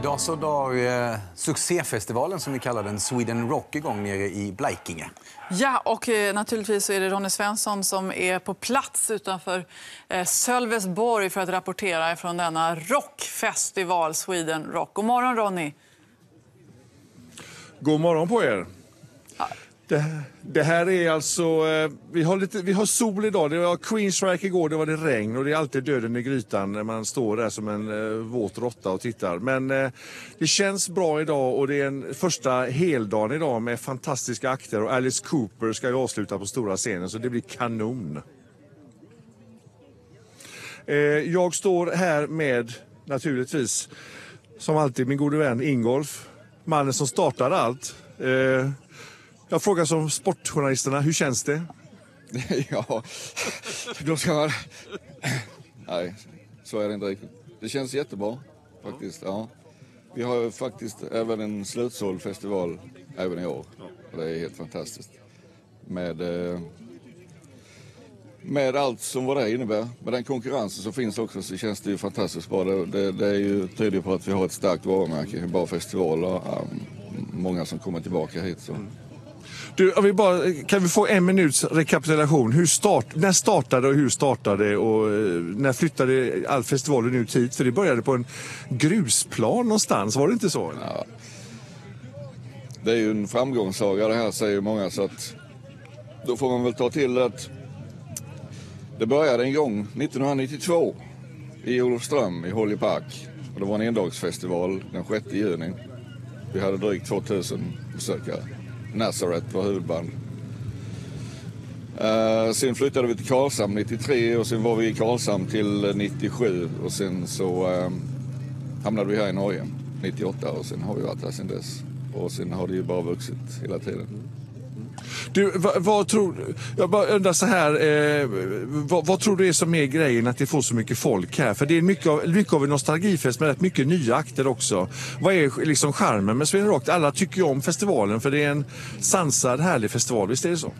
Idag så drar eh, succéfestivalen som vi kallar den, Sweden Rock, igång nere i Blekinge. Ja, och eh, naturligtvis så är det Ronny Svensson som är på plats utanför eh, Sölvesborg för att rapportera från denna rockfestival, Sweden Rock. God morgon Ronny! God morgon på er! Det, det här är alltså, eh, vi har, lite, vi har sol idag. Det var Queenstrike igår, det var det regn och det är alltid döden i grytan när man står där som en eh, våt råtta och tittar. Men eh, det känns bra idag och det är en första heldagen idag med fantastiska akter och Alice Cooper ska ju avsluta på stora scenen så det blir kanon. Eh, jag står här med, naturligtvis, som alltid min gode vän Ingolf, mannen som startade allt. Eh, jag frågar som sportjournalisterna, hur känns det? ja, då ska man... Nej, så är det inte riktigt. Det känns jättebra faktiskt. Ja. Vi har ju faktiskt även en slutsåld festival även i år. Och det är helt fantastiskt. Med, eh, med allt som vad det innebär. Med den konkurrensen som finns också så känns det ju fantastiskt bra. Det, det, det är ju tydligt på att vi har ett starkt varumärke, en bra festival och um, många som kommer tillbaka hit. Så. Du, vi bara, kan vi få en minuts rekapitulation? Hur start, när startade och hur startade och eh, när flyttade all festivalen ut hit? För det började på en grusplan någonstans, var det inte så? Ja. Det är ju en framgångssaga det här säger många så att då får man väl ta till att det började en gång 1992 i Olofström i Holly Park. Och det var en endagsfestival den 6 juni. Vi hade drygt 2000 besökare. Nazareth var huvudband. Uh, sen flyttade vi till Karlshamn 93 och sen var vi i Karlshamn till 97 och sen så uh, hamnade vi här i Norge 98 och sen har vi varit här sen dess. Och sen har det ju bara vuxit hela tiden. Du, vad, vad tror, jag bara undrar så här, eh, vad, vad, tror du är som är grejen att det får så mycket folk här? För det är mycket av, mycket av en nostalgifest men rätt mycket nya akter också. Vad är liksom charmen med Sweden Rock? Alla tycker ju om festivalen för det är en sansad, härlig festival. Visst är det så?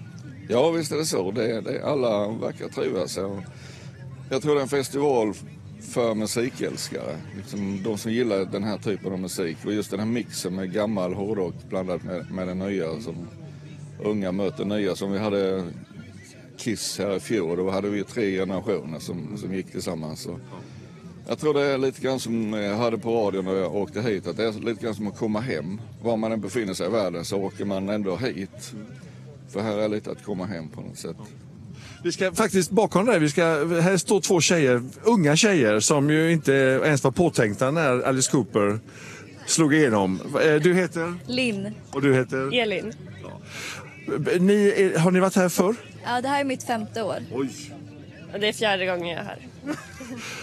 Ja, visst är det så. Det, det, alla verkar trivas. Jag tror det är en festival för musikälskare. Liksom de som gillar den här typen av musik. Och just den här mixen med gammal hårdrock blandat med, med den nya. Som, unga möter nya som vi hade Kiss här i fjol. Då hade vi tre generationer som, som gick tillsammans. Så jag tror det är lite grann som jag hörde på radion när jag åkte hit. Att det är lite grann som att komma hem. Var man än befinner sig i världen så åker man ändå hit. För här är lite att komma hem på något sätt. Vi ska faktiskt bakom dig, vi ska, här står två tjejer, unga tjejer som ju inte ens var påtänkta när Alice Cooper slog igenom. Du heter? Linn. Och du heter? Elin. Ni, har ni varit här förr? Ja, det här är mitt femte år. Oj. Det är fjärde gången jag är här.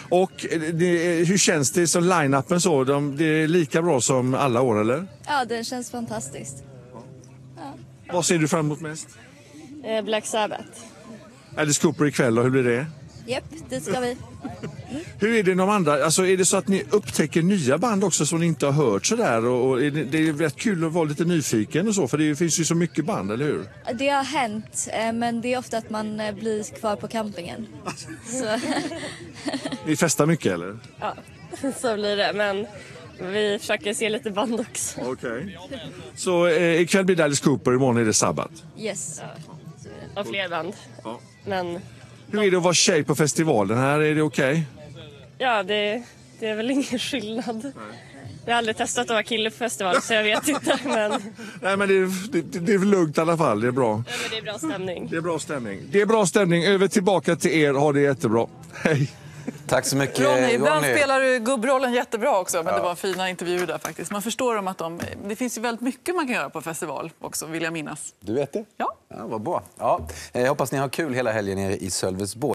Och det, hur känns det som line-upen så? De, det är lika bra som alla år eller? Ja, den känns fantastiskt. Ja. Vad ser du fram emot mest? Eh, Black Sabbath. Alice Cooper ikväll och hur blir det? Japp, dit ska vi. Mm. Hur är det de andra? Alltså är det så att ni upptäcker nya band också som ni inte har hört sådär? Och, och är det, det är rätt kul att vara lite nyfiken och så för det finns ju så mycket band, eller hur? Det har hänt, eh, men det är ofta att man eh, blir kvar på campingen. Så. Ni festar mycket eller? Ja, så blir det. Men vi försöker se lite band också. Okej. Okay. Så eh, ikväll blir det Alice Cooper, imorgon är det Sabbath? Yes. Ja. Och fler band. Ja. Men hur är det att vara tjej på festivalen här? Är det okej? Okay? Ja, det, det, är väl ingen skillnad. Nej. Jag har aldrig testat att vara kille på festival så jag vet inte. Men... Nej men det är, det, det är lugnt i alla fall, det är bra. Ja, men det är bra stämning. Det är bra stämning. Det är bra stämning. Över tillbaka till er, ha det jättebra. Hej! Tack så mycket Ronny, ibland Ronny. spelar du gubbrollen jättebra också. Men ja. det var fina intervjuer där faktiskt. Man förstår dem att de, det finns ju väldigt mycket man kan göra på festival också, vill jag minnas. Du vet det? Ja ja vad bra. Ja. Jag hoppas ni har kul hela helgen nere i Sölvesborg.